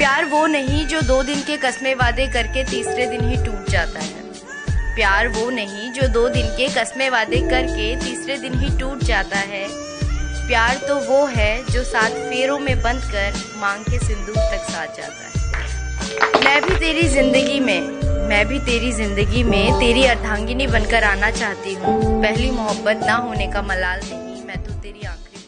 प्यार वो नहीं जो दो दिन के कस्मे वादे करके तीसरे दिन ही टूट जाता है। प्यार वो नहीं जो दो दिन के कस्मे वादे करके तीसरे दिन ही टूट जाता है। प्यार तो वो है जो सात फेरों में बंद कर मांग के सिंदूर तक साथ जाता है। मैं भी तेरी ज़िंदगी में, मैं भी तेरी ज़िंदगी में तेरी अर्धांगिनी बनकर आना चाहती हूँ। पहली मोहब्बत ना होने का मलाल नहीं, मैं तो तेरी आँखें